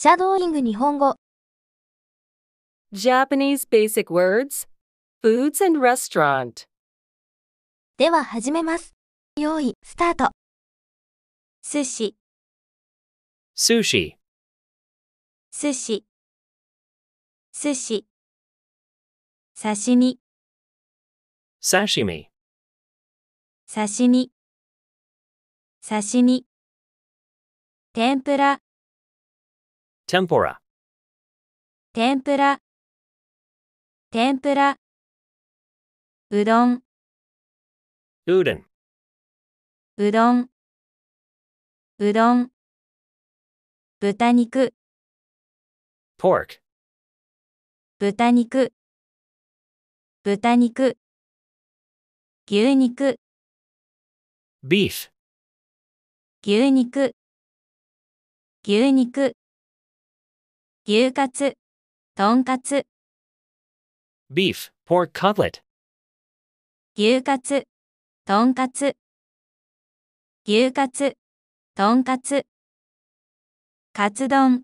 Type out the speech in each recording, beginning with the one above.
シャドーイング日本語。Japanese Basic Words Foods and Restaurant. では始めます。用意、スタート。寿司。寿司。寿司。寿司。刺身。刺身。刺身。刺身。天ぷら。Tempura, 天ぷら、天ぷら。うどん、udon, うどん、うどん。豚肉、pork, 豚肉、豚肉。牛肉、beef, 牛肉、牛肉。牛カツ、とんかつ、beef, pork cutlet, 牛カツ、とんかつ。牛カツ、とんかつ。カツ丼、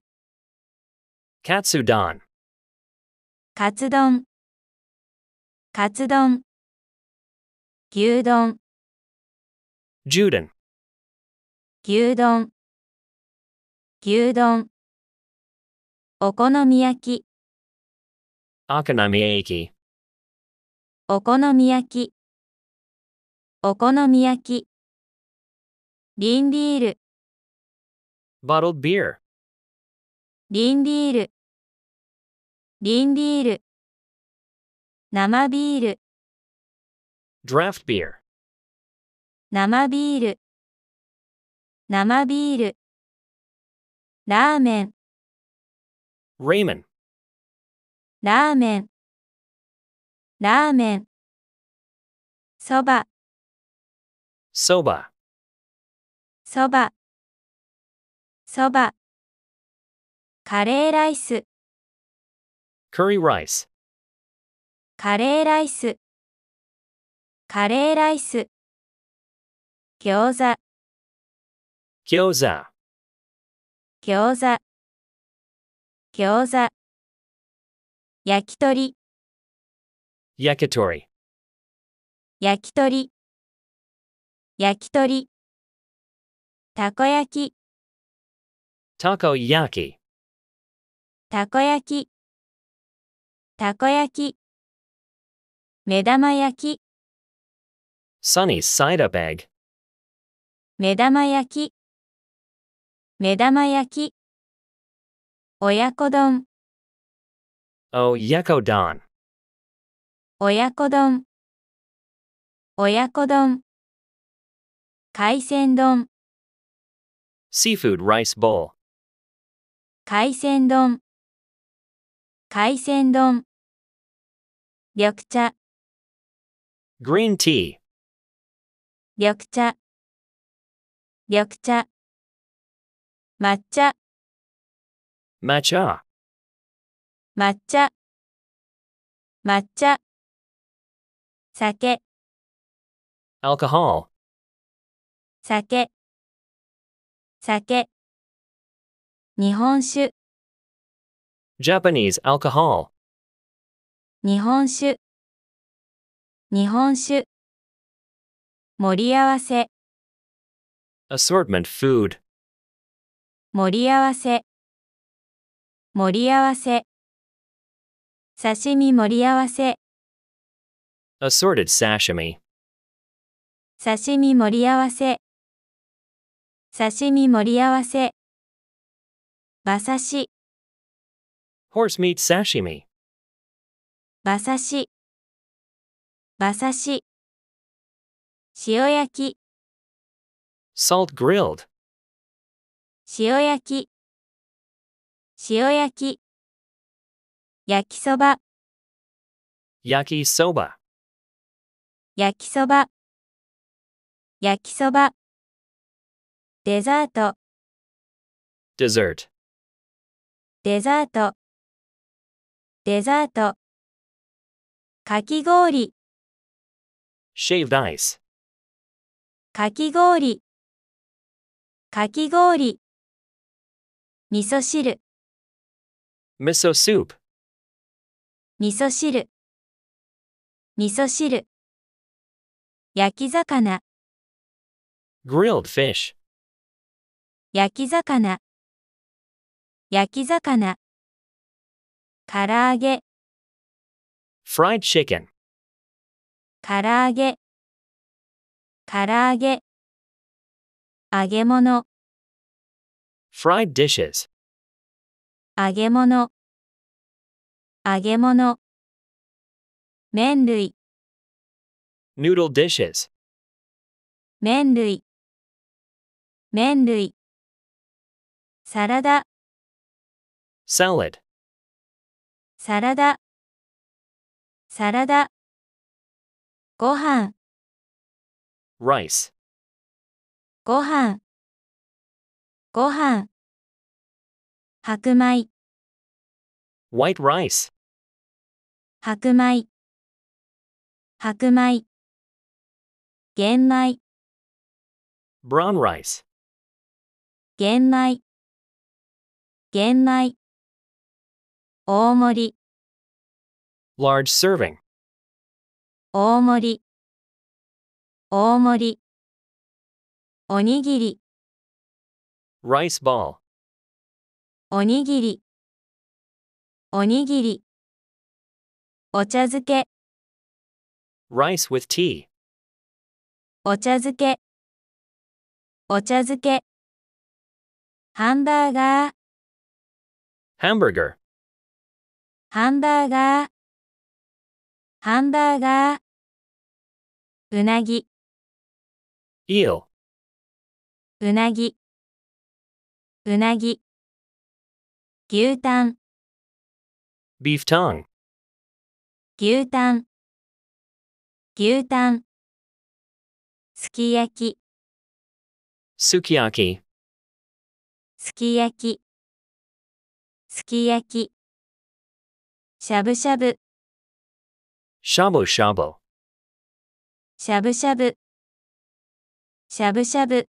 katsudon, カツ丼。カツ丼。牛丼、juden, 牛丼。牛丼。お好み焼き、okonomiyaki, お好み焼き。お好み焼き。瓶ビール、bottled beer, 瓶ビール。瓶ビール。生ビール、draft beer, 生ビール。生ビール。ラーメン、ramen, ラーメン。ラーメン。そば、soba, そば。そば。カレーライス、curry rice, カレーライス。カレーライス。餃子、gyoza, 餃子。餃子。焼き鳥、yakitori, 焼き鳥。焼き鳥。たこ焼き、takoyaki, たこ焼き。たこ焼き。目玉焼き、sunny side up egg, 目玉焼き。目玉焼き。親子丼。おやこ丼。親子丼。親子丼。海鮮丼。seafood rice bowl。海鮮丼。海鮮丼。緑茶。green tea。緑茶。緑茶。抹茶。Matcha, 抹茶。抹茶。酒、alcohol, 酒。酒。日本酒、Japanese alcohol, 日本酒。日本酒。盛り合わせ、assortment food, 盛り合わせ。盛り合わせ。刺身盛り合わせ。assorted sashimi, 刺身盛り合わせ。刺身盛り合わせ。馬刺し、horse meat sashimi, 馬刺し。馬刺し。塩焼き、salt grilled, 塩焼き。塩焼き。焼きそば、yaki soba, 焼きそば。焼きそば。デザート、dessert, デザート。デザート。かき氷、shaved ice, かき氷。かき氷。味噌汁、Miso soup. 味噌汁味噌汁焼き魚 Grilled fish. 焼き魚焼き魚唐揚げ Fried chicken. 唐揚げ唐揚げ揚げ物 Fried dishes. 揚げ物。揚げ物。麺類。Noodle dishes. 麺類。麺類。サラダ。Salad. サラダ。サラダ。ご飯。Rice. ご飯。ご飯白米 White rice. 白米白米玄米 Brown rice. 玄米玄米大盛り Large serving. 大盛り大盛りおにぎり Rice ball. おにぎり。おにぎり。お茶漬け。Rice with tea. お茶漬け。お茶漬け。ハンバーガー。Hamburger. ハンバーガー。ハンバーガー。うなぎ。Eel. うなぎ。うなぎ牛タン。Beef tongue. 牛タン。牛タン。すき焼き。Sukiyaki. すき焼き。すき焼き。しゃぶしゃぶ。Shabu shabu. しゃぶしゃぶ。しゃぶしゃぶ。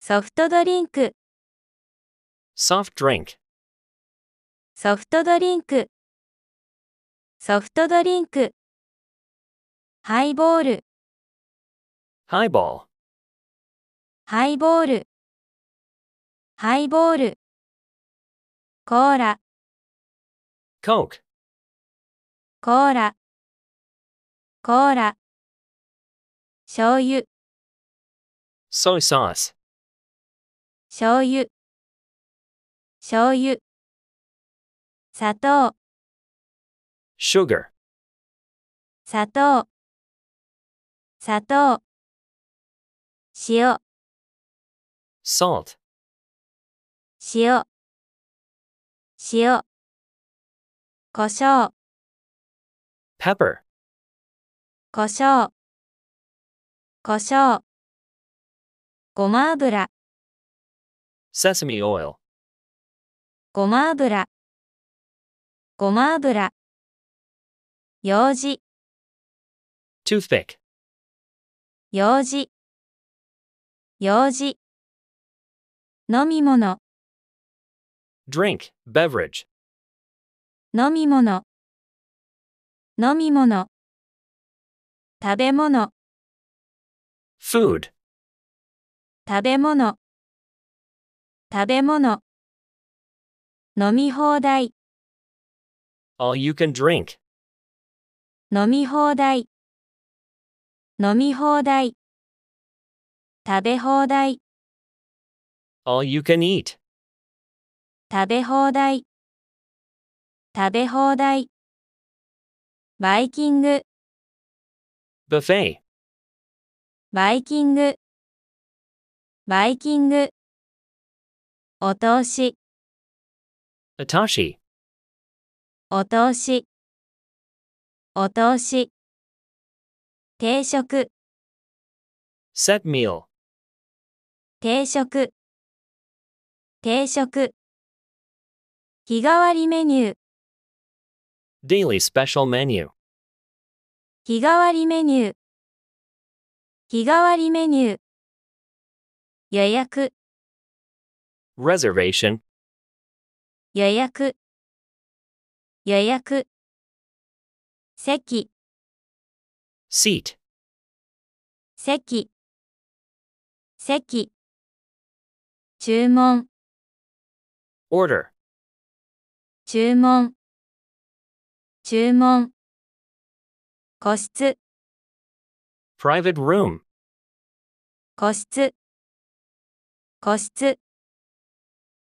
ソフトドリンク Soft drink. ソフトドリンクソフトドリンクハイボール Highball. ハイボールハイボールコーラ Coke. コーラコーラ醤油 Soy sauce. 醤油醤油砂糖 Sugar. 砂糖砂糖塩 Salt. 塩塩胡椒 Pepper. 胡椒胡椒ごま油 Sesame oil. ごま油。ごま油。ようじ。Toothpick. ようじ。ようじ。飲み物。Drink. Beverage. 飲み物。飲み物。食べ物。Food. 食べ物。食べ物飲み放題。All you can drink. 飲み放題。飲み放題。食べ放題。All you can eat. 食べ放題。食べ放題。バイキング。Buffet. バイキング。バイキング。お通しお通し。お通し。お通し。定食。set meal. 定食。定食。日替わりメニュー。daily special menu. 日替わりメニュー。日替わりメニュー。予約。reservation. 予約。予約。席。Seat, 席。席。注文。Order, 注文。注文。個室。Private room, 個室。個室。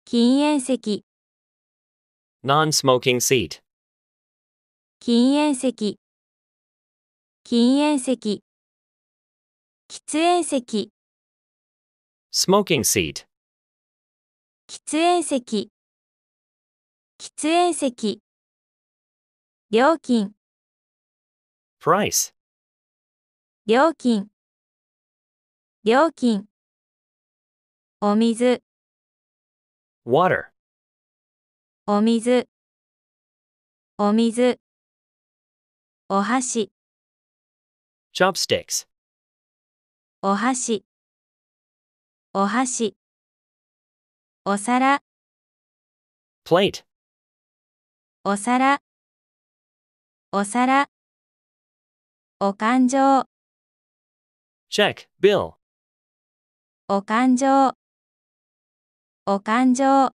禁煙席 non-smoking seat, 禁煙席禁煙席喫煙席 smoking seat, 喫煙席喫煙席料金 price, 料金料金お水 water, お水。お水。お箸。Chopsticks, お箸。お箸。お皿。Plate, お皿。お皿。お勘定。Check, bill, お勘定。お勘定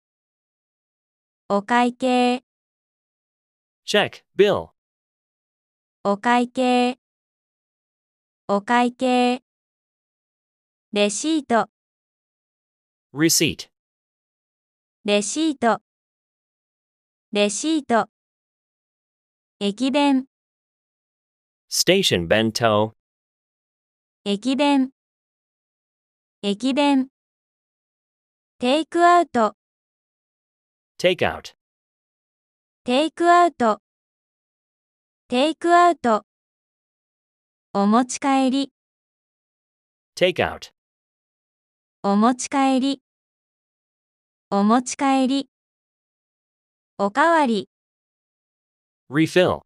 お会計。Check, bill, お会計。お会計。レシート。Receipt, レシート。レシート。駅弁。Station bento, 駅弁。駅弁。テイクアウト take out, テイクアウトテイクアウトお持ち帰り。Take out, お持ち帰り。お持ち帰り。おかわり。Refill,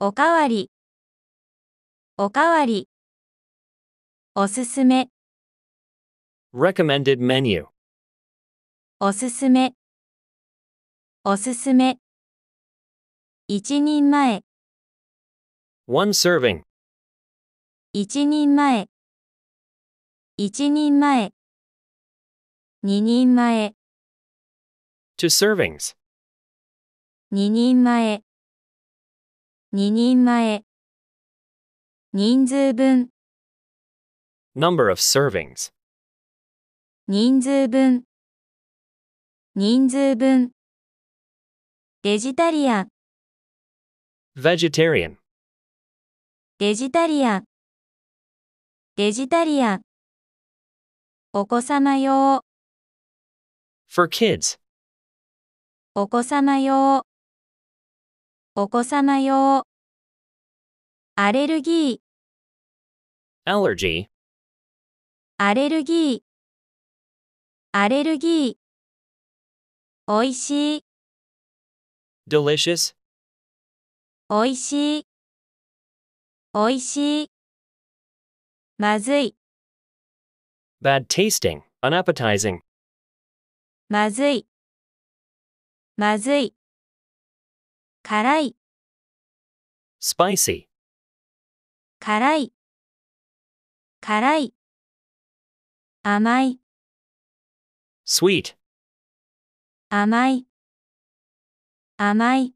おかわり。おかわり。おすすめ。Recommended menu, おすすめおすすめ一人前 one serving, 一人前一人前二人前 two servings, 二人前二人前人数分 number of servings, 人数分人数分ベジタリアン vegetarian, ベジタリアンベジタリアンお子様用。For kids, お子様用。お子様用。アレルギー。Allergy, アレルギー。アレルギー。おいしい delicious, おいしいおいしいまずい bad tasting, unappetizing, まずいまずい辛い spicy, 辛い辛い甘い sweet, 甘い 甘い。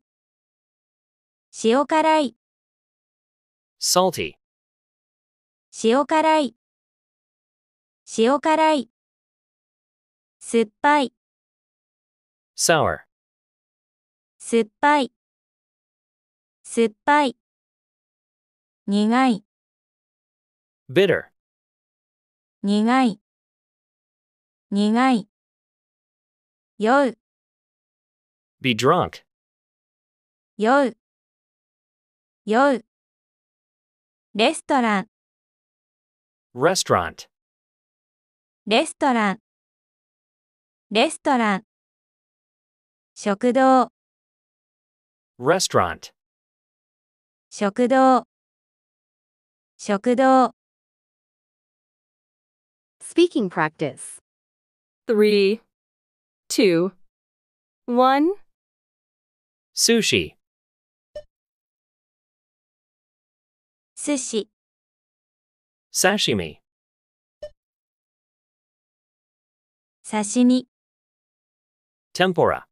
塩辛い。salty, 塩辛い。塩辛い。酸っぱい。sour, 酸っぱい。酸っぱい。苦い。bitter, 苦い。苦い。酔う。be drunk, 酔う酔うレストラン restaurant, レストランレストラン食堂 restaurant, 食堂食堂 Speaking practice. Three, two, 1, Sushi. 寿司。刺身。刺身。Tempora。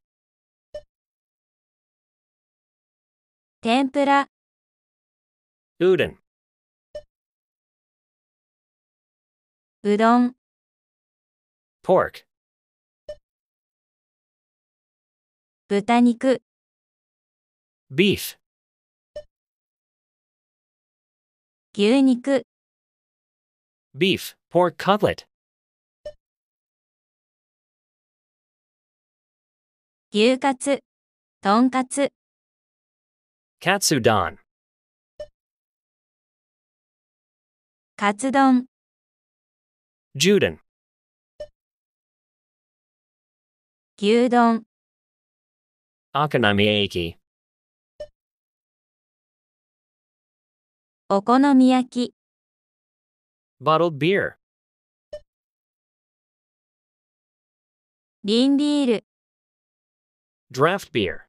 天ぷら。うどん。ンどん。Pork。豚肉。ビーフ。牛肉、Beef. Pork cutlet. 牛カツ、とんかつ、Katsudon. カツ丼、Juden. 牛丼、Okonomiyaki. お好み焼き、Bottled beer. 瓶ビール、Draft beer.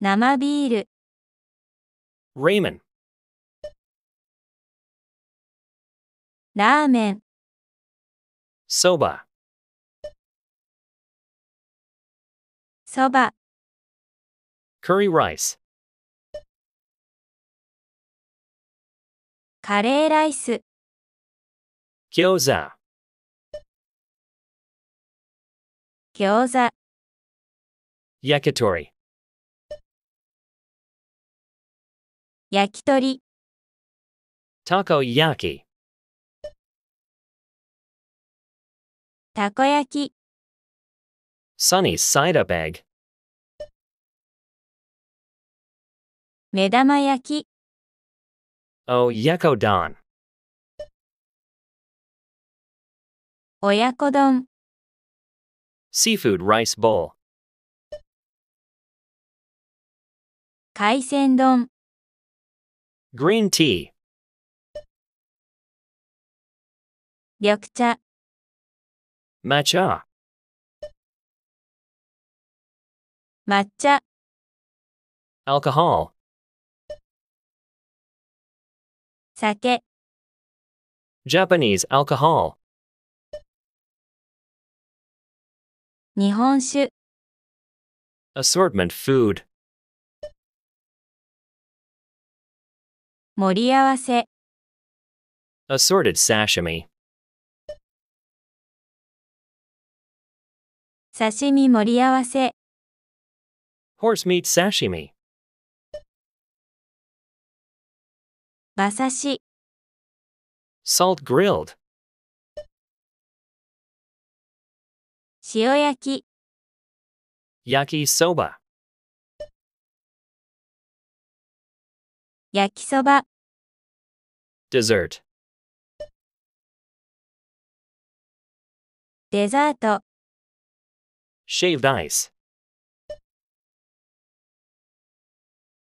生ビール、Ramen. ラーメン、Soba. そば、Curry rice. カレーライス。餃子。餃子。焼き鳥。焼き鳥。たこ焼き。タコ焼き。Sunny side up egg 目玉焼き。Oyakodon. 親子丼、Seafood rice bowl. 海鮮丼、Green tea. 緑茶、Matcha. 抹茶、Alcohol. 酒、 Japanese alcohol. 日本酒、 Assortment food. 盛り合わせ、 Assorted sashimi. 刺身盛り合わせ、 Horse meat sashimi. 馬刺し、Salt grilled. 塩焼き、Yaki soba. 焼きそば、Dessert. デザート、Shaved ice.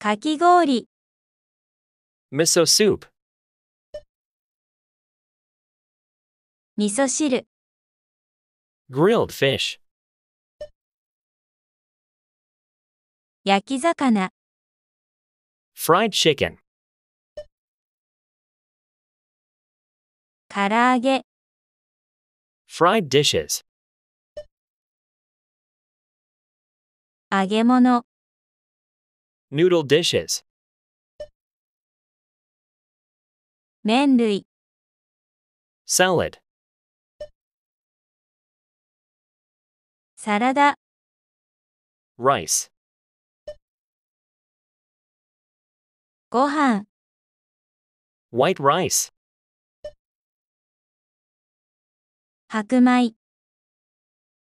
かき氷、Miso soup. 味噌汁、Grilled fish. 焼き魚、Fried chicken. 唐揚げ、Fried dishes. 揚げ物、Noodle dishes. 麺類、 Salad. サラダ、 Rice. ご飯、 White rice. 白米、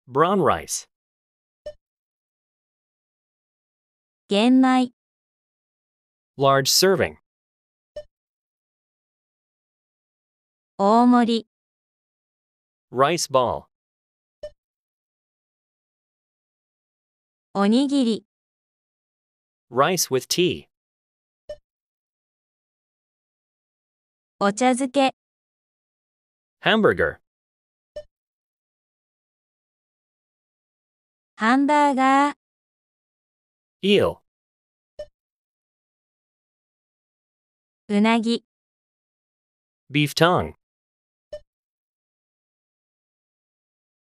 Brown rice. 玄米、 Large serving. 大盛り、Rice ball. おにぎり、Rice with tea. お茶漬け、Hamburger. ハンバーガー、Eel. うなぎ、Beef tongue.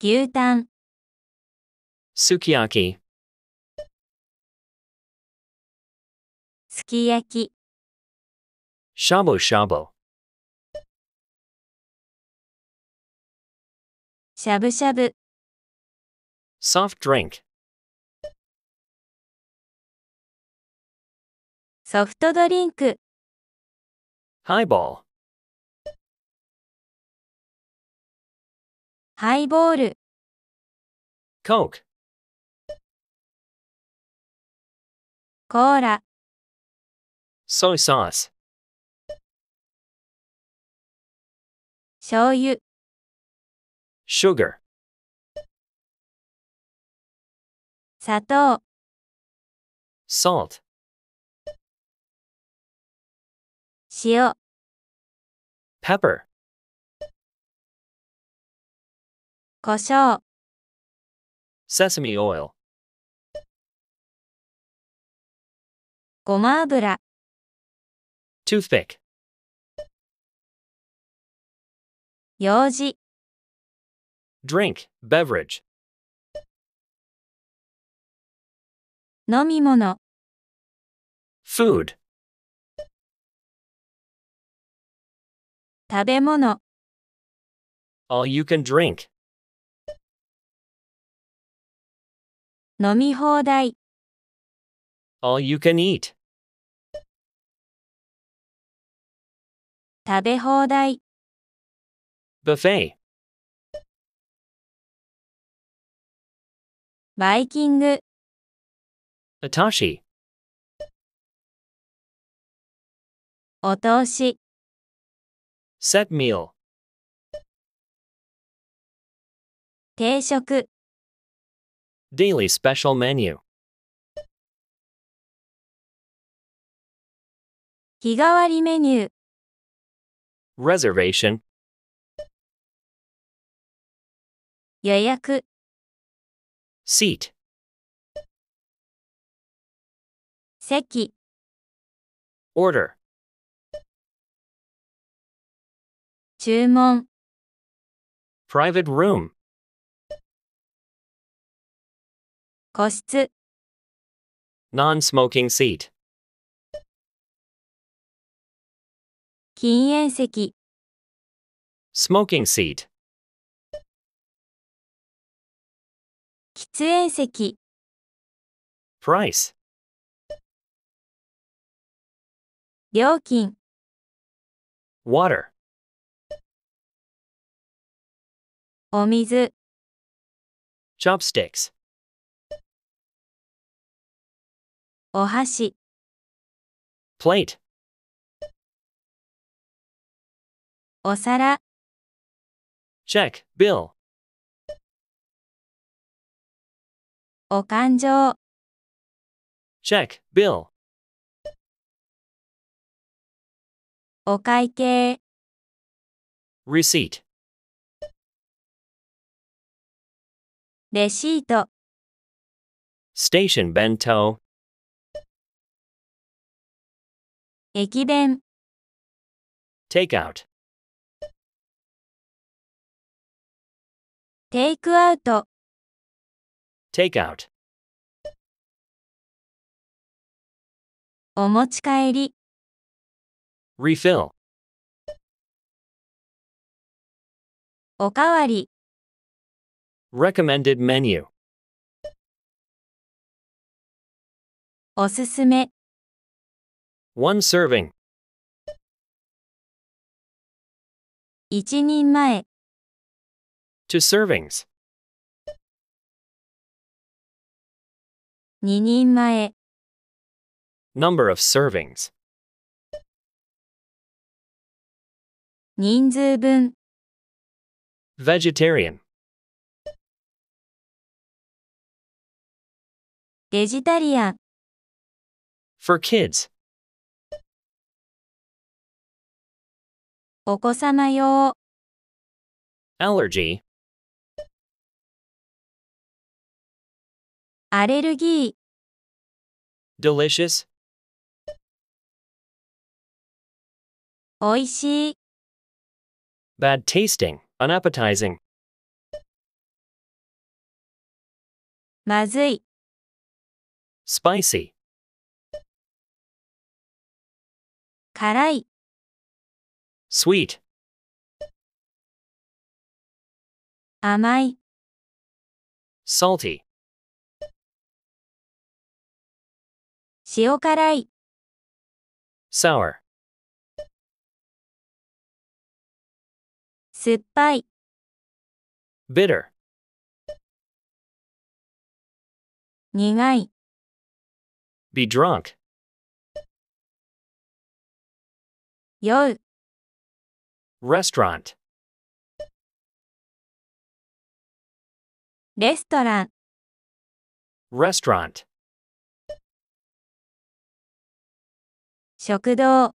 牛タン。すき焼き。すき焼き。しゃぼしゃぼ。しゃぶしゃぶ。ソフトドリンク。ソフトドリンク。ハイボール。ハイボール、Coke. コーラ、Soy sauce. 醤油、Sugar. 砂糖、Salt. 塩、Pepper. 胡椒、Sesame oil. ごま油、Toothpick. ようじ、Drink. Beverage. 飲み物、Food. 食べ物、All you can drink. 飲み放題、All you can eat. 食べ放題、Buffet. バイキング、Atashi. お通し、Set meal. 定食、Daily special menu. 日替わりメニュー、 Reservation. 予約、 Seat. 席、 Order. 注文、 Private room. 個室、 Non-smoking seat. 禁煙席、 Smoking seat. 喫煙席、 Price. 料金、 Water. お水、 Chopsticks. お箸、Plate. お皿、Check. Bill. お勘定、Check. Bill. お会計、Receipt. レシート、Station bento. 駅弁、Takeout. テイクアウト、Takeout. お持ち帰り、Refill. おかわり、Recommended menu. おすすめ、One serving. 一人前、 Two servings. 二人前、 Number of servings. 人数分、 Vegetarian. ベジタリアン、 For kids. お子様用、Allergy. アレルギー、delicious, おいしい、bad tasting, unappetizing, まずい、spicy, 辛い、sweet, 甘い、salty, 塩辛い、sour, 酸っぱい、bitter, 苦い、be drunk, 酔う、restaurant, レストラン、restaurant, 食堂。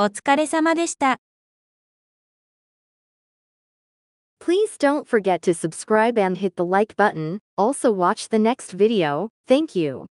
お疲れ様でした。Please don't forget to subscribe and hit the like button. Also watch the next video. Thank you.